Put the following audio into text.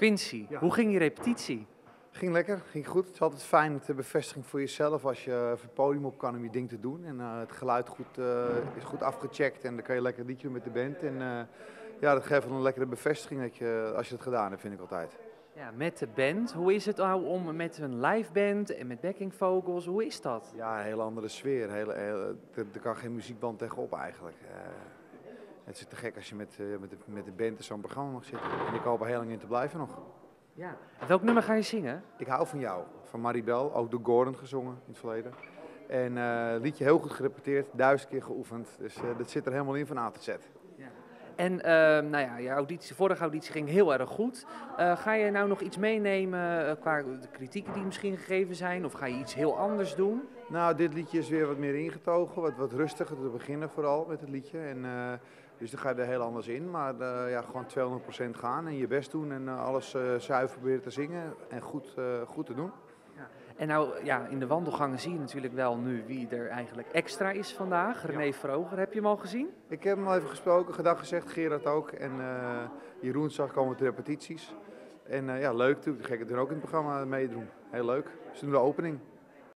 Quincy, Ja. hoe ging je repetitie? Ging lekker, ging goed. Het is altijd fijn, de bevestiging voor jezelf als je even het podium op kan om je ding te doen. En eh, het geluid goed, eh, is goed afgecheckt en dan kan je lekker liedje doen met de band. En eh, ja, dat geeft wel een lekkere bevestiging dat je, als je het gedaan hebt, vind ik altijd. Ja, met de band. Hoe is het nou om met een live band en met backing vocals, hoe is dat? Ja, een hele andere sfeer. Hele, hele- er, er kan geen muziekband tegenop eigenlijk. Het is te gek als je met, eh, met, de, met de band in zo'n programma mag zitten. En ik hoop er heel lang in te blijven nog. Ja. Welk nummer ga je zingen? Ik hou van jou, van Maribel, ook door Gordon gezongen in het verleden. En eh liedje heel goed gerepeteerd, duizend keer geoefend. Dus eh, dat zit er helemaal in van A tot Z. En ehm, nou ja, je vorige auditie ging heel erg goed. Eh, ga je nou nog iets meenemen eh, qua de kritieken die misschien gegeven zijn? Of ga je iets heel anders doen? Nou, dit liedje is weer wat meer ingetogen, wat, wat rustiger te beginnen vooral met het liedje. En, eh, dus dan ga je er heel anders in. Maar ja, gewoon 200% gaan en je best doen en alles zuiver proberen te zingen en goed, goed te doen. En nou ja, in de wandelgangen zie je natuurlijk wel nu wie er eigenlijk extra is vandaag. René Vroger, heb je hem al gezien? Ik heb hem al even gesproken, gedag gezegd, Gerard ook. En eh, Jeroen zag komen de repetities. En eh, ja, leuk natuurlijk. De gekken doen ook in het programma meedoen. Heel leuk. Ze doen de opening.